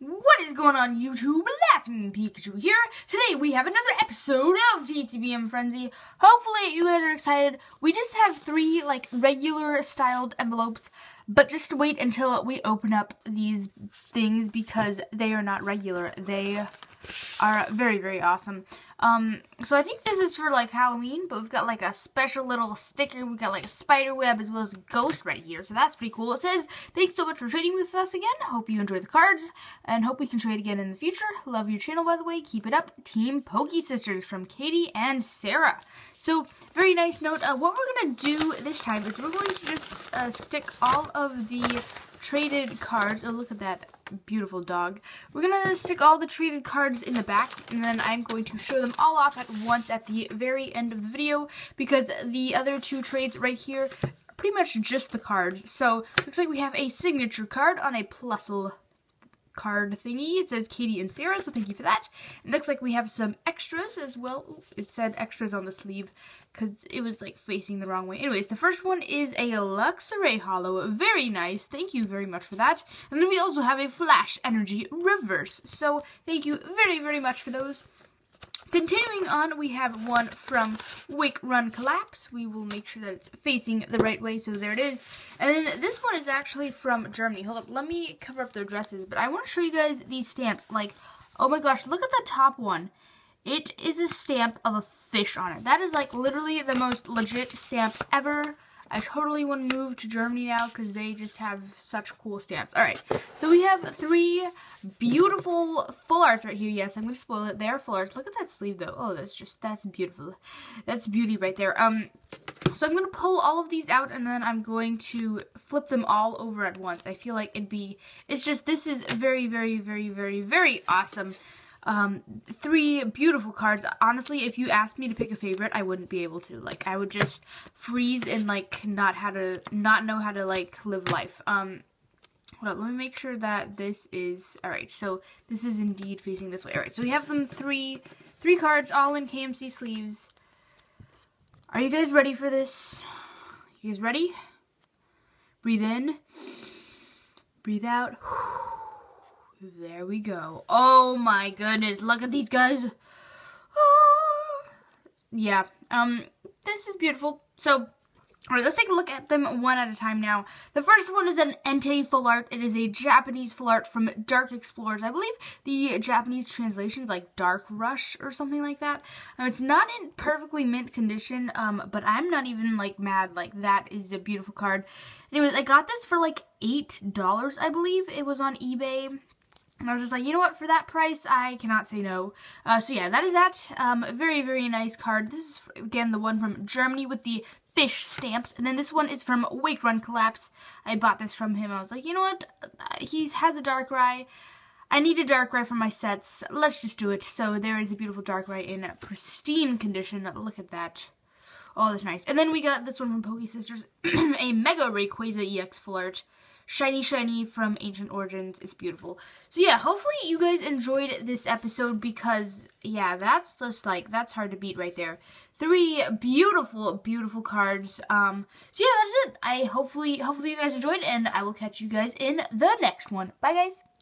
What is going on YouTube? Laughing Pikachu here. Today we have another episode of TCBM Frenzy. Hopefully you guys are excited. We just have three like regular styled envelopes, but just wait until we open up these things because they are not regular. They are very, very awesome. Um, so I think this is for like Halloween, but we've got like a special little sticker. We've got like a spider web as well as a ghost right here. So that's pretty cool. It says, thanks so much for trading with us again. Hope you enjoy the cards and hope we can trade again in the future. Love your channel, by the way. Keep it up. Team Poke Sisters from Katie and Sarah. So very nice note. Uh, what we're going to do this time is we're going to just uh, stick all of the traded cards. Oh, look at that beautiful dog. We're going to stick all the traded cards in the back, and then I'm going to show them all off at once at the very end of the video, because the other two trades right here pretty much just the cards. So, looks like we have a signature card on a Plusle card thingy. It says Katie and Sarah, so thank you for that. It looks like we have some extras as well. Ooh, it said extras on the sleeve because it was like facing the wrong way. Anyways, the first one is a Luxray Holo. Very nice. Thank you very much for that. And then we also have a Flash Energy Reverse. So thank you very, very much for those. Continuing on, we have one from WakeRunCollapse. We will make sure that it's facing the right way, so there it is. And then this one is actually from Germany. Hold up, let me cover up their dresses, but I want to show you guys these stamps. Like, oh my gosh, look at the top one. It is a stamp of a fish on it. That is like literally the most legit stamp ever. I totally want to move to Germany now because they just have such cool stamps. Alright, so we have three beautiful full arts right here. Yes, I'm going to spoil it. They are full arts. Look at that sleeve though. Oh, that's just, that's beautiful. That's beauty right there. Um, So I'm going to pull all of these out and then I'm going to flip them all over at once. I feel like it'd be, it's just, this is very, very, very, very, very awesome. Um, three beautiful cards. Honestly, if you asked me to pick a favorite, I wouldn't be able to. Like, I would just freeze and, like, not how to, not know how to, like, live life. Um, hold up, let me make sure that this is, alright, so this is indeed facing this way. Alright, so we have them three, three cards, all in KMC sleeves. Are you guys ready for this? You guys ready? Breathe in. Breathe out. There we go. Oh my goodness, look at these guys. Ah. Yeah, um, this is beautiful. So, Alright, let's take a look at them one at a time now. The first one is an Entei full art. It is a Japanese full art from Dark Explorers. I believe the Japanese translation is like Dark Rush or something like that. Um, it's not in perfectly mint condition, um, but I'm not even like mad. Like that is a beautiful card. Anyways, I got this for like $8, I believe. It was on eBay. And I was just like, you know what, for that price, I cannot say no. Uh, so yeah, that is that. Um, very, very nice card. This is, again, the one from Germany with the fish stamps. And then this one is from WakeRunCollapse. I bought this from him. I was like, you know what, he has a Darkrai. I need a Darkrai for my sets. Let's just do it. So there is a beautiful Darkrai in pristine condition. Look at that. Oh, that's nice. And then we got this one from Poke Sisters, a Mega Rayquaza EX Full Art shiny shiny from Ancient Origins. It's beautiful. So yeah, hopefully you guys enjoyed this episode because yeah, that's just like that's hard to beat right there. Three beautiful, beautiful cards. Um so yeah, that's it. I hopefully hopefully you guys enjoyed and I will catch you guys in the next one. Bye guys.